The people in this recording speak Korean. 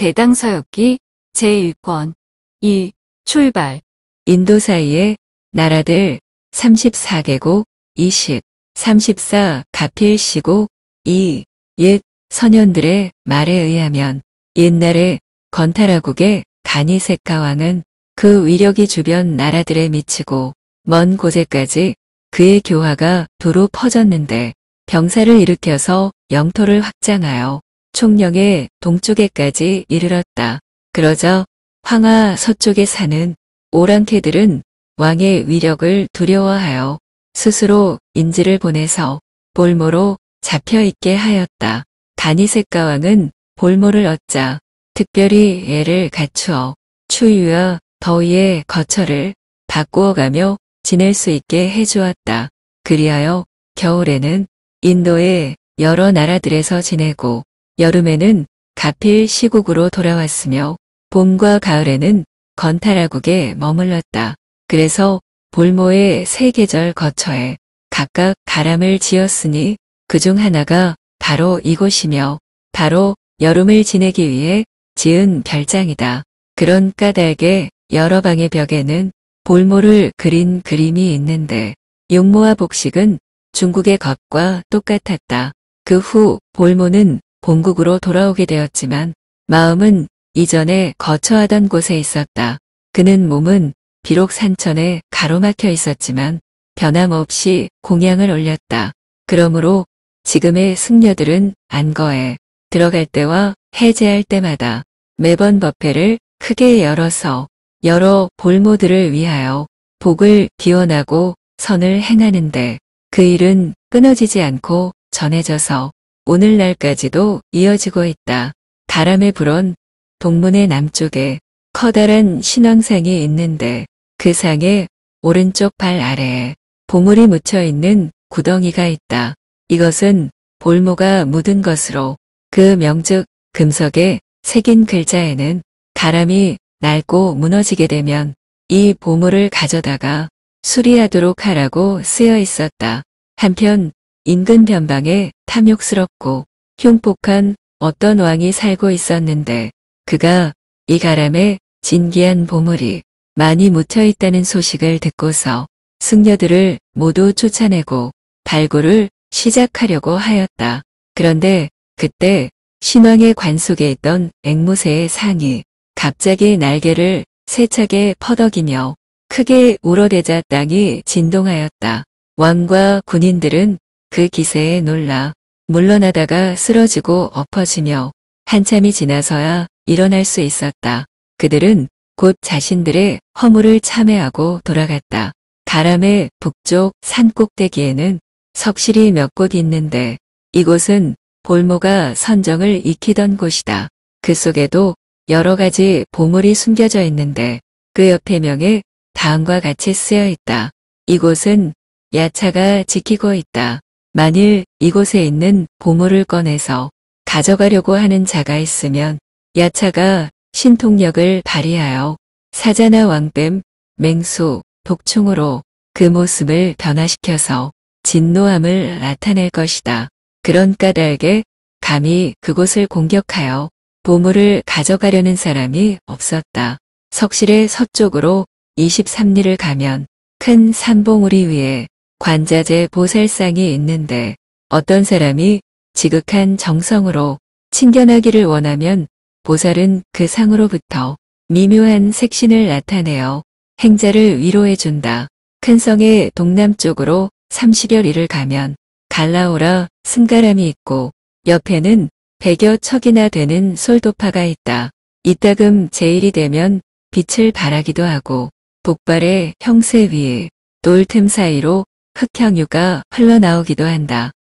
대당서역기 제1권 2. 출발 인도 사이의 나라들 34개국 20, 34 가필시고 2. 옛 선현들의 말에 의하면 옛날에 건타라국의 가니세카 왕은 그 위력이 주변 나라들에 미치고 먼 곳에까지 그의 교화가 도로 퍼졌는데 병사를 일으켜서 영토를 확장하여 총령의 동쪽에까지 이르렀다. 그러자 황하 서쪽에 사는 오랑캐들은 왕의 위력을 두려워하여 스스로 인지를 보내서 볼모로 잡혀있게 하였다. 가니세카 왕은 볼모를 얻자 특별히 애를 갖추어 추위와 더위의 거처를 바꾸어가며 지낼 수 있게 해주었다. 그리하여 겨울에는 인도의 여러 나라들에서 지내고 여름에는 가필 시국으로 돌아왔으며 봄과 가을에는 건타라국에 머물렀다. 그래서 볼모의 세 계절 거처에 각각 가람을 지었으니 그 중 하나가 바로 이곳이며 바로 여름을 지내기 위해 지은 별장이다. 그런 까닭에 여러 방의 벽에는 볼모를 그린 그림이 있는데 용모와 복식은 중국의 것과 똑같았다. 그 후 볼모는 본국으로 돌아오게 되었지만 마음은 이전에 거처하던 곳에 있었다. 그는 몸은 비록 산천에 가로막혀 있었지만 변함없이 공양을 올렸다. 그러므로 지금의 승려들은 안거에 들어갈 때와 해제할 때마다 매번 버페를 크게 열어서 여러 볼모들을 위하여 복을 기원하고 선을 행하는데 그 일은 끊어지지 않고 전해져서 오늘날까지도 이어지고 있다. 가람의 불온 동문의 남쪽에 커다란 신왕상이 있는데 그 상의 오른쪽 발 아래에 보물이 묻혀 있는 구덩이가 있다. 이것은 볼모가 묻은 것으로 그 명즉 금석에 새긴 글자에는 가람이 낡고 무너지게 되면 이 보물을 가져다가 수리하도록 하라고 쓰여 있었다. 한편 인근 변방에 탐욕스럽고 흉폭한 어떤 왕이 살고 있었는데 그가 이 가람에 진기한 보물이 많이 묻혀 있다는 소식을 듣고서 승려들을 모두 쫓아내고 발굴을 시작하려고 하였다. 그런데 그때 신왕의 관 속에 있던 앵무새의 상이 갑자기 날개를 세차게 퍼덕이며 크게 울어대자 땅이 진동하였다. 왕과 군인들은 그 기세에 놀라 물러나다가 쓰러지고 엎어지며 한참이 지나서야 일어날 수 있었다. 그들은 곧 자신들의 허물을 참회하고 돌아갔다. 가람의 북쪽 산 꼭대기에는 석실이 몇 곳 있는데 이곳은 볼모가 선정을 익히던 곳이다. 그 속에도 여러 가지 보물이 숨겨져 있는데 그 옆에 명에 다음과 같이 쓰여 있다. 이곳은 야차가 지키고 있다. 만일 이곳에 있는 보물을 꺼내서 가져가려고 하는 자가 있으면 야차가 신통력을 발휘하여 사자나 왕뱀, 맹수, 독충으로 그 모습을 변화시켜서 진노함을 나타낼 것이다. 그런 까닭에 감히 그곳을 공격하여 보물을 가져가려는 사람이 없었다. 석실의 서쪽으로 23리를 가면 큰 산봉우리 위에 관자재 보살상이 있는데 어떤 사람이 지극한 정성으로 친견하기를 원하면 보살은 그 상으로부터 미묘한 색신을 나타내어 행자를 위로해준다. 큰 성의 동남쪽으로 30여 리를 가면 갈라오라 승가람이 있고 옆에는 백여 척이나 되는 솔도파가 있다. 이따금 제일이 되면 빛을 발하기도 하고 복발의 형세 위에 돌 틈 사이로 흑향유가 흘러나오기도 한다.